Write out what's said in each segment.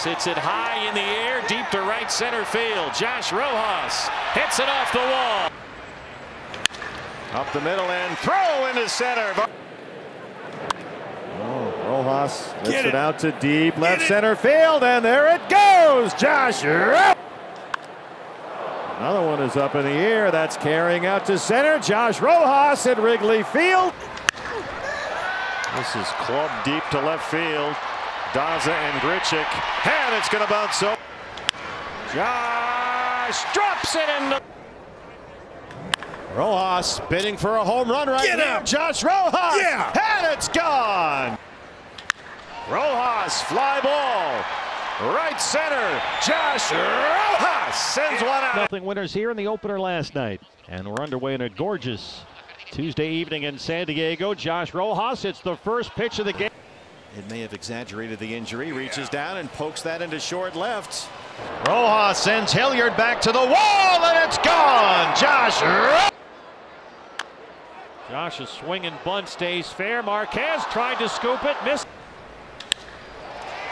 Rojas hits it high in the air, deep to right center field. Josh Rojas hits it off the wall. Up the middle and throw into center. Oh, Rojas lifts it. it. out to deep left center field, and there it goes. Josh. Ro- Another one is up in the air. That's carrying out to center. Josh Rojas at Wrigley Field. This is club deep to left field. Daza and Grichuk. And it's going to bounce up. Josh drops it in the. Rojas bidding for a home run right Get now. him. Josh Rojas. Yeah. And it's gone. Rojas fly ball. Right center. Josh Rojas sends one out. Nothing winners here in the opener last night. And we're underway in a gorgeous Tuesday evening in San Diego. Josh Rojas, it's the first pitch of the game. It may have exaggerated the injury. Reaches down and pokes that into short left. Rojas sends Hilliard back to the wall, and it's gone. Josh. Ro- Josh's swing and bunt stays fair. Marquez tried to scoop it, missed.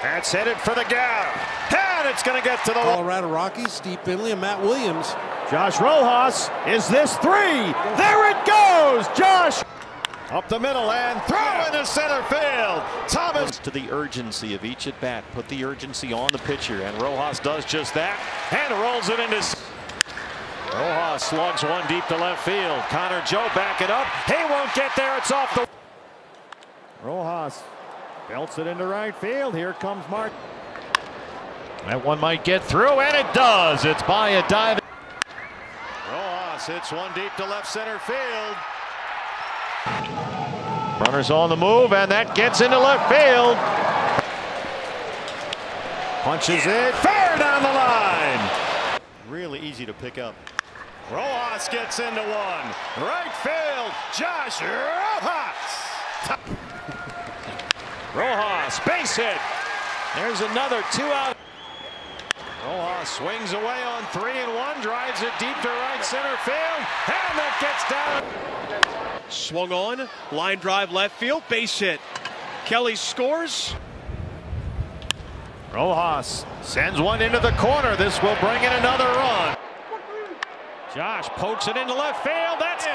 That's headed for the gap. And it's going to get to the wall. Colorado Rockies, Steve Finley and Matt Williams. Josh Rojas, is this three? There it goes. Josh. Up the middle and throw into center field. Thomas. To the urgency of each at bat. Put the urgency on the pitcher, and Rojas does just that and rolls it into. Rojas slugs one deep to left field. Connor Joe back it up. He won't get there. It's off the. Rojas belts it into right field. Here comes Mark. That one might get through, and it does. It's by a dive. Rojas hits one deep to left center field. Runners on the move, and that gets into left field. Punches it fair down the line. Really easy to pick up. Rojas gets into one. Right field. Josh Rojas. Rojas, base hit. There's another two out. Rojas swings away on three and one. Drives it deep to right center field. And that gets down. Swung on, line drive left field, base hit. Kelly scores. Rojas sends one into the corner. This will bring in another run. Josh pokes it into left field. That's